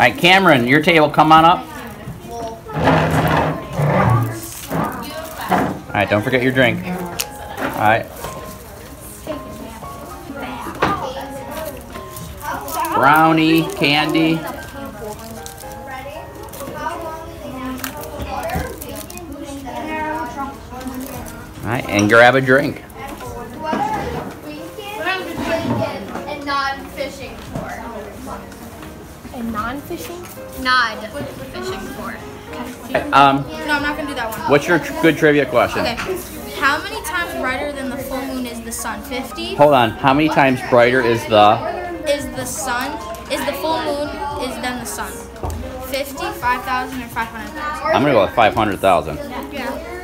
All right, Cameron, your table, come on up. All right, don't forget your drink. All right, brownie, candy. Right, and grab a drink. What are bacon, bacon, and non-fishing for? And non-fishing? Nod fishing for. Um, No, I'm not gonna do that one. what's your tr- good trivia question? Okay. How many times brighter than the full moon is the sun? 50? Hold on. How many times brighter is the? Is the sun, is the full moon, is than the sun? 50, 5,000, or 500,000? I'm gonna go with five hundred thousand. Yeah.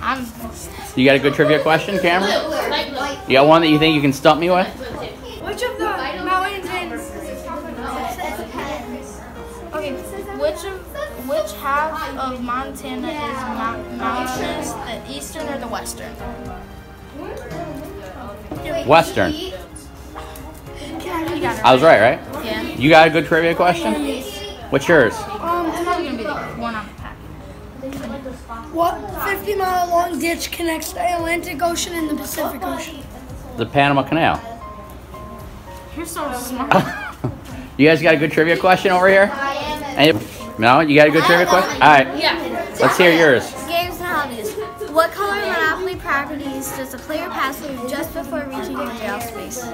I'm, You got a good trivia question, Cameron? You got one that you think you can stump me with? which of the mountains in, okay, which of, which half of Montana is mount, mountainous, the eastern or the western? Western. You got it I was right, right? Yeah. You got a good trivia question? What's yours? Um, it's probably gonna be the one on the packet. What 50 mile long ditch connects the Atlantic Ocean and the Pacific Ocean? The Panama Canal. You're so smart. you guys got a good trivia question over here? Any- no, you got a good trivia question? All right, yeah. let's hear yours. Games and hobbies. What color Monopoly properties does a player pass through just before reaching the jail space?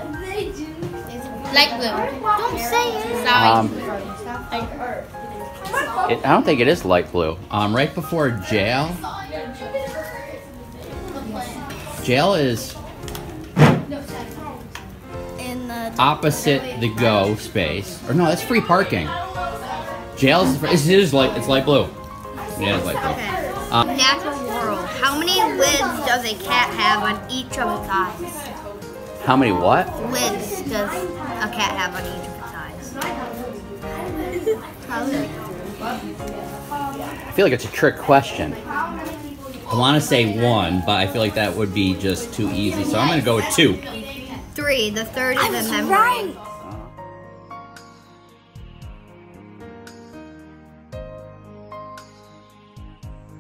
Light blue. Don't say it. Um, it, I don't think it is light blue. Um, right before jail. Jail is the opposite the go space. Or no, that's free parking. Jail is it is light. It's light blue. Yeah, it's light blue. Um, natural world. How many lids does a cat have on each of its eyes? how many what? Lids does a cat have on each of its eyes? Probably. I feel like it's a trick question. I want to say one, but I feel like that would be just too easy. So I'm gonna go with two. Three. The third is a memory. Right.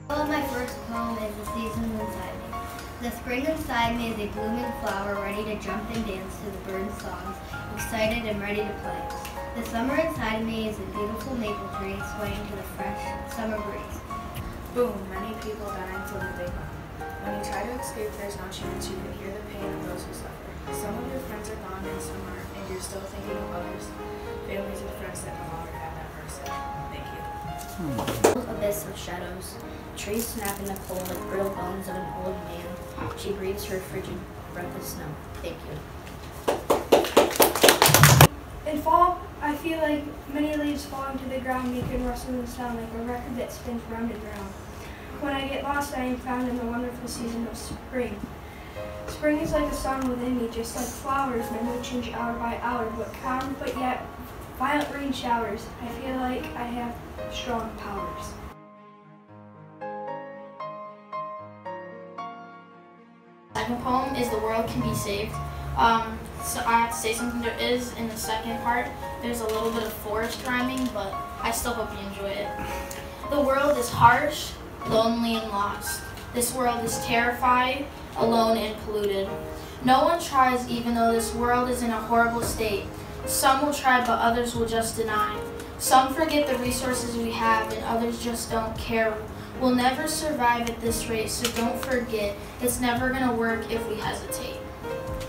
Well, my first poem is The Season Inside Me. The spring inside me is a blooming flower ready to jump and dance to the birds' songs, excited and ready to play. The summer inside of me is a beautiful maple tree swaying to the fresh summer breeze. Boom, many people dying for the one. When you try to escape, there's no chance you can hear the pain of those who suffer. Some of your friends are gone and some are, and you're still thinking of others, families and friends that no longer have that person. Thank you. Abyss of shadows. Trees snap in the cold like brittle bones of an old man. She breathes her frigid breath of snow. Thank you. In fall, I feel like many leaves falling to the ground make a rustling sound like a record that spins round and round. When I get lost, I am found in the wonderful season of spring. Spring is like a song within me, just like flowers, my mood change hour by hour, but calm, but yet violent rain showers. I feel like I have strong powers. Second poem is The World Can Be Saved. Um, so I have to say something. There is in the second part, there's a little bit of forest rhyming, but I still hope you enjoy it. The world is harsh, lonely, and lost. This world is terrified, alone, and polluted. No one tries, even though this world is in a horrible state. Some will try, but others will just deny. Some forget the resources we have, and others just don't care. We'll never survive at this rate, so don't forget it's never going to work if we hesitate.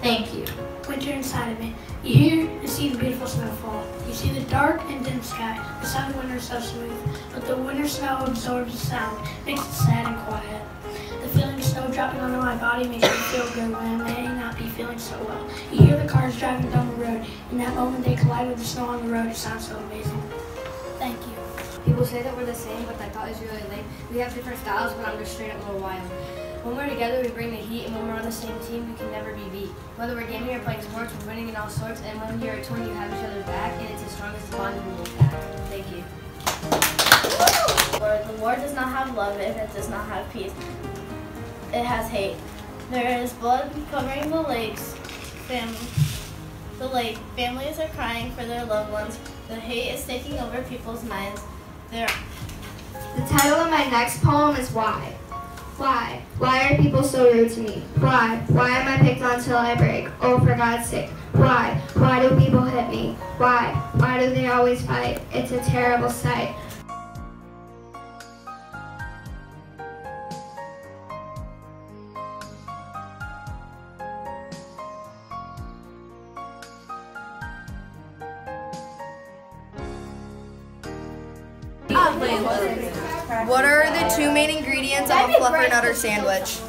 Thank you. Winter inside of me. You hear and see the beautiful snowfall. You see the dark and dense sky. The sound of winter is so smooth, but the winter snow absorbs the sound, makes it sad and quiet. The feeling of snow dropping onto my body makes me feel good when I may not be feeling so well. You hear the cars driving down the road. In that moment, they collide with the snow on the road. It sounds so amazing. Thank you. People say that we're the same, but I thought it was really lame. We have different styles, but I'm just straight up little wild. When we're together, we bring the heat, and when we're on the same team, we can never be beat. Whether we're gaming or playing sports, we're winning in all sorts, and when you're a twin, you have each other's back, and it's the strongest bond we will have. Thank you. The war does not have love and it does not have peace. It has hate. There is blood covering the lakes. Fam- the lake. Families are crying for their loved ones. The hate is taking over people's minds. There The title of my next poem is Why. Why? Why are people so rude to me? Why? Why am I picked on till I break? Oh, for God's sake. Why? Why do people hit me? Why? Why do they always fight? It's a terrible sight. Ingredients of a fluffernutter sandwich?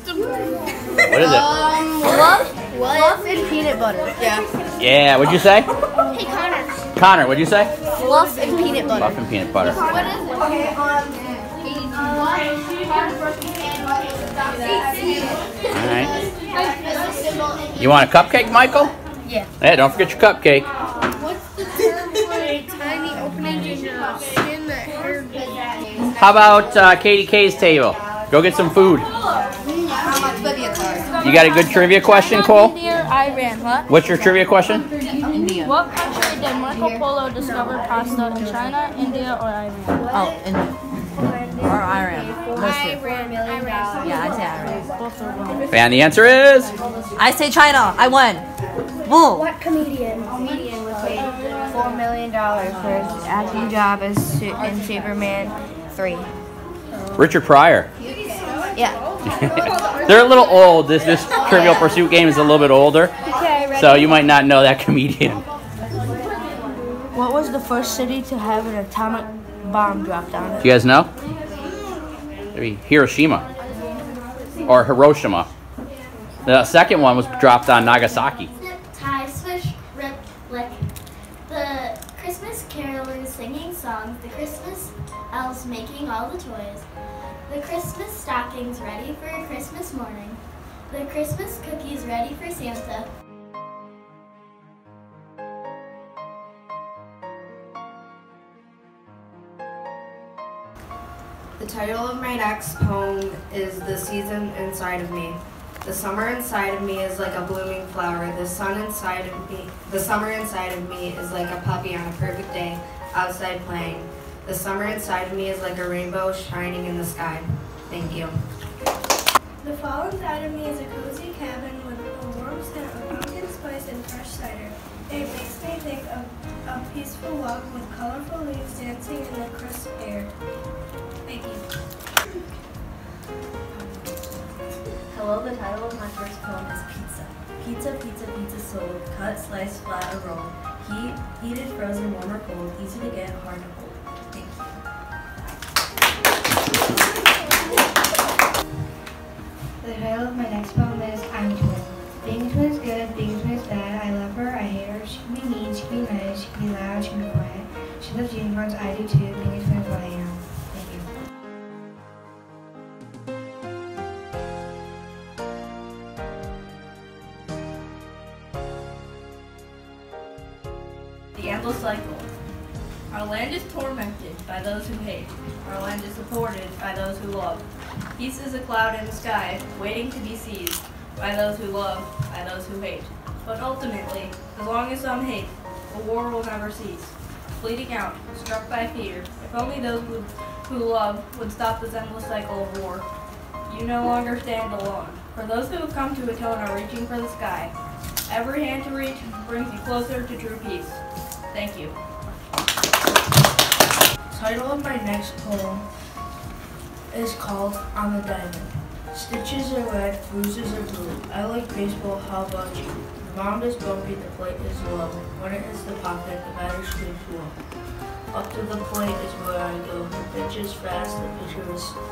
What is it? Um, Fluff, fluff and peanut butter. Yeah. Yeah, what'd you say? Hey Connor. Connor, what'd you say? Fluff and peanut butter. Muffin peanut butter. What is it? Okay, um Alright. You want a cupcake, Michael? Yeah. Hey, don't forget your cupcake. What's the term for a tiny opening in your skin How about uh, Katie K's table? Go get some food. You got a good trivia question, Cole? India Iran? What? What's your trivia question? What country did Marco Polo discover pasta in China, India, or Iran? Oh, India. Or Iran. Mostly. Yeah, I say Iran. Both are wrong. And the answer is I say China. I won. Woo! What comedian? comedian was paid four million dollars for his acting job as Su- in Superman three. Richard Pryor. Yeah. They're a little old. This this Trivial Pursuit game is a little bit older, so you might not know that comedian. What was the first city to have an atomic bomb dropped on it? Do you guys know? Maybe Hiroshima or Hiroshima. The second one was dropped on Nagasaki. Snip, tie, swish, rip, lick. The Christmas carolers singing songs, the Christmas elves making all the toys, the Christmas stockings ready for a Christmas morning, the Christmas cookies ready for Santa. The title of my next poem is The Season Inside of Me. The summer inside of me is like a blooming flower. The sun inside of me, the summer inside of me is like a puppy on a perfect day outside playing. The summer inside of me is like a rainbow shining in the sky. Thank you. The fall inside of me is a cozy cabin with a warm scent of pumpkin spice and fresh cider. It makes me think of a peaceful walk with colorful leaves dancing in the crisp air. Thank you. Hello, the title of my first poem is Pizza. Pizza, pizza, pizza sold, cut, slice, flat, or rolled. Heat, heated, frozen, warm or cold, easy to get, hard to hold. Waiting to be seized by those who love, by those who hate. But ultimately, as long as some hate, the war will never cease. Bleeding out, struck by fear, if only those who, who love would stop this endless cycle of war. You no longer stand alone, for those who have come to atone are reaching for the sky. Every hand to reach brings you closer to true peace. Thank you. Title of my next poem is called On the Diamond. Stitches are red, bruises are blue. I like baseball, how about you? The mound is bumpy, the plate is low. When it hits the pocket, the batter screams whoa. Up to the plate is where I go. The pitch is fast, the pitcher is slow.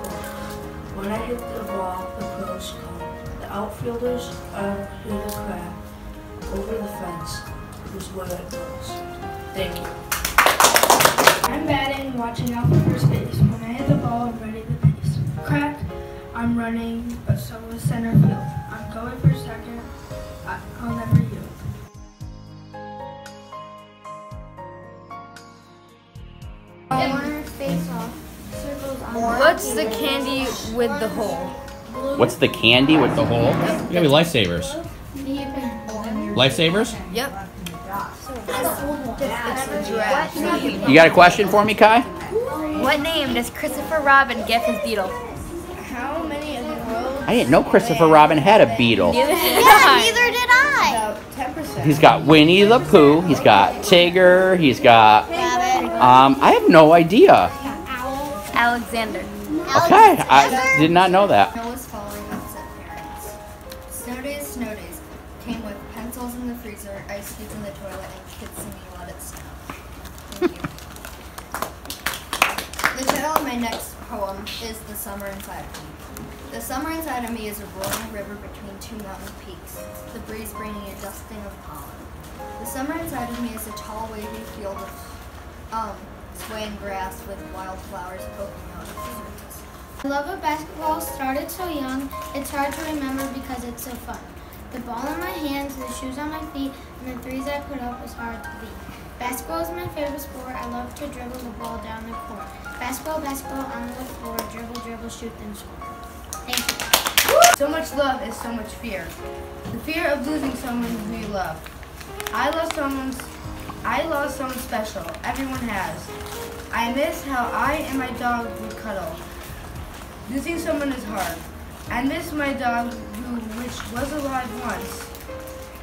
When I hit the ball, the pros call. The outfielders are to crab. Over the fence is where it goes. Thank you. I'm batting, watching out for first base. When I hit the ball, I'm ready to I'm running, but so is center field. I'm going for second. I- I'll never yield. Corner face off. Circles on What's the candy with the hole? What's the candy with the hole? You gotta be lifesavers. Lifesavers? Yep. You got a question for me, Kai? What name does Christopher Robin give his beetle? I didn't know Christopher Robin had a beetle. Yeah, neither did I. About ten percent. He's got Winnie the Pooh. He's got Tigger. He's got. Um, I have no idea. Alexander. Okay, I did not know that. Snow is upset parents. Snow days, snow days came with pencils in the freezer, ice cubes in the toilet, and kids singing "Let It Snow." Thank you. the title of my next poem is "The Summer Inside of Me." The summer inside of me is a rolling river between two mountain peaks, the breeze bringing a dusting of pollen. The summer inside of me is a tall, wavy field of um, swaying grass with wildflowers poking out of the surface. The love of basketball started so young, it's hard to remember because it's so fun. The ball in my hands, the shoes on my feet, and the threes I put up was hard to beat. Basketball is my favorite sport. I love to dribble the ball down the court. Basketball, basketball on the floor. Dribble, dribble, shoot, then score. So much love is so much fear. The fear of losing someone who you love. I lost someone's I lost someone special. Everyone has. I miss how I and my dog would cuddle. Losing someone is hard. I miss my dog who which was alive once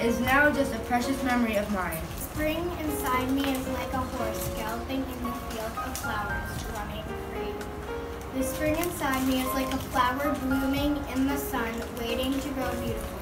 is now just a precious memory of mine. Spring inside me is like a horse galloping in the field of flowers, running. The spring inside me is like a flower blooming in the sun, waiting to grow beautiful.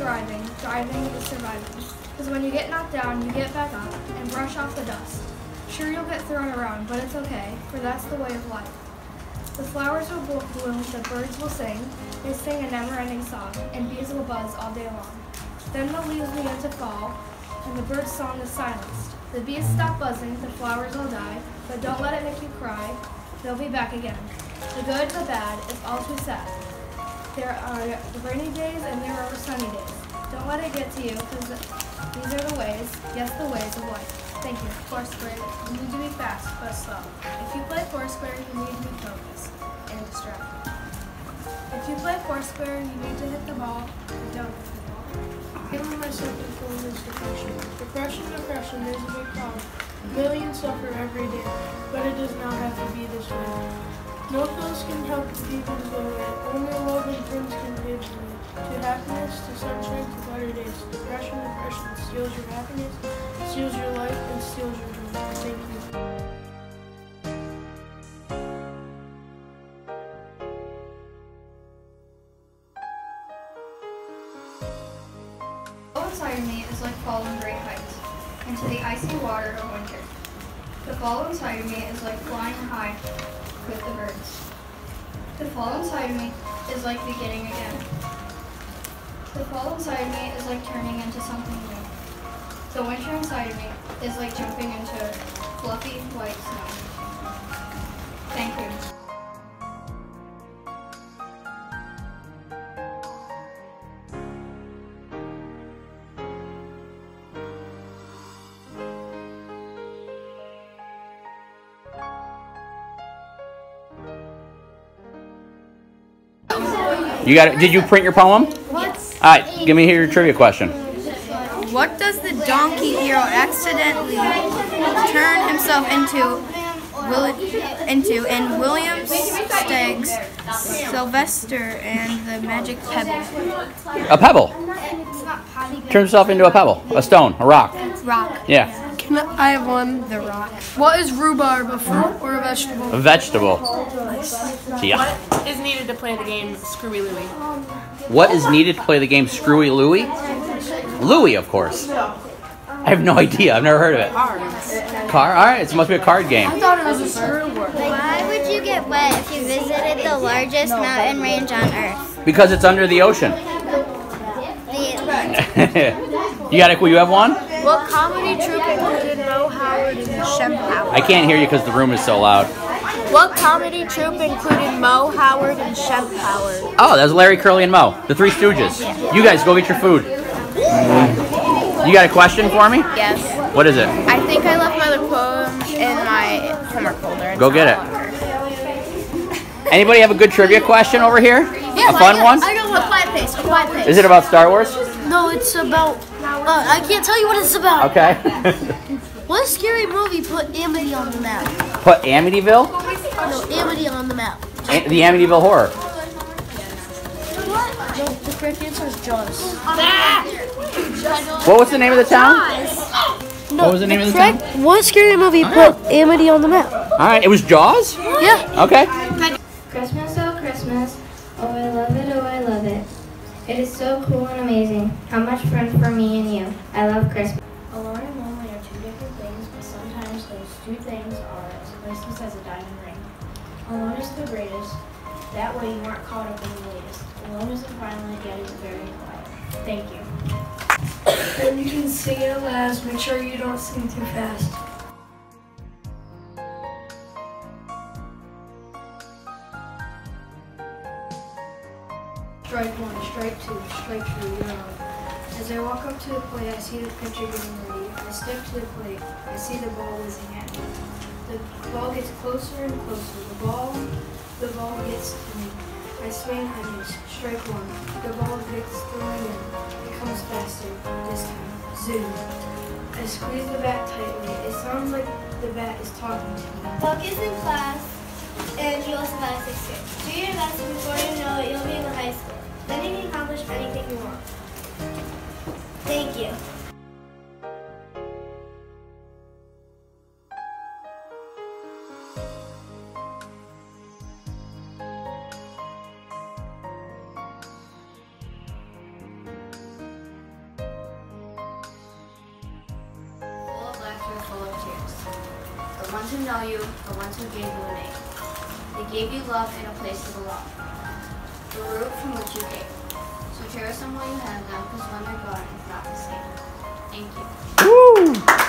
Thriving, thriving is surviving. Because when you get knocked down, you get back up and brush off the dust. Sure, you'll get thrown around, but it's okay, for that's the way of life. The flowers will bloom, the birds will sing, they sing a never-ending song, and bees will buzz all day long. Then the leaves begin to fall, and the bird's song is silenced. The bees stop buzzing, the flowers will die, but don't let it make you cry, they'll be back again. The good, the bad, it's all too sad. There are rainy days and there are sunny days. Don't let it get to you, because these are the ways, yes, the ways of life. Thank you. Foursquare, you need to be fast but slow. If you play Foursquare, you need to be focused and distracted. If you play Foursquare, you need to hit the ball, don't hit the ball. Given my second form is depression. Depression, depression, there's a big problem. Millions suffer every day, but it does not have to be this way. No pills can help people go away. Only love and friends can give way. To happiness, to sunshine, to better days. Depression, depression steals your happiness, steals your life, and steals your dreams. Thank you. Inside me is like falling great heights into the icy water of winter. The fall inside of me is like flying high with the birds. The fall inside me is like beginning again. The fall inside me is like turning into something new. The winter inside of me is like jumping into fluffy white snow. You got it. Did you print your poem? Yes. All right, give me here your trivia question. What does the donkey hero accidentally turn himself into? Will into in William Steig's, Sylvester, and the Magic Pebble. A pebble. Turns himself into a pebble, a stone, a rock. Rock. Yeah, Can I, I have one. The rock. What is rhubarb, a fruit or a vegetable? a vegetable. Yeah. What is needed to play the game Screwy Louie? What is needed to play the game Screwy Louie? Louie, of course. I have no idea. I've never heard of it. Cards. Car? All right, it must be a card game. I thought it was a screw word. Why would you get wet if you visited the largest mountain range on Earth? Because it's under the ocean. You got it. You have one. What comedy troupe included Moe Howard and Shemp Howard? I can't hear you because the room is so loud. What comedy troupe included Moe Howard and Shemp Howard? Oh, that was Larry, Curly, and Moe, the Three Stooges. You guys go get your food. You got a question for me? Yes. What is it? I think I left my other poem in my homework folder. Go get it. Anybody have a good trivia question over here? Yeah, a fun one? I got one. Quiet place. A quiet place. Is it about Star Wars? No, it's about. Uh, I can't tell you what it's about. Okay. What scary movie put Amity on the map? Put Amityville? No, Amity on the map. A- the Amityville Horror. What? No, the correct answer is Jaws. What was the name of the town? No, What was the name of the correct, What scary movie put Amity on the map? All right, it was Jaws? Yeah. Okay. Christmas, oh Christmas, oh I love it, oh I love it. It is so cool and amazing. How much fun for me and you. I love Christmas. Alone and lonely are two different things, but sometimes those two things are as Christmas as a diamond ring. Alone is the greatest. That way you aren't caught up in the latest. Alone isn't violent, yet it's very quiet. Thank you. And you can sing it last. Make sure you don't sing too fast. Three, you're. As I walk up to the plate, I see the pitcher getting ready. I step to the plate. I see the ball whizzing at me. The ball gets closer and closer. The ball, the ball gets to me. I swing, I miss. Strike one. The ball gets thrown in. It comes faster. This time, zoom. I squeeze the bat tightly. It sounds like the bat is talking to me. Focus in class, and you also have six years. Do your best, and before you know it, you'll be in high school. Then you accomplish anything you want. Thank you. Full of tears. The ones who know you, the ones who gave you a name. They gave you love and a place to belong. The root from which you came. So cherish them while you have them, because when they're gone, it's not the same. Thank you. Woo!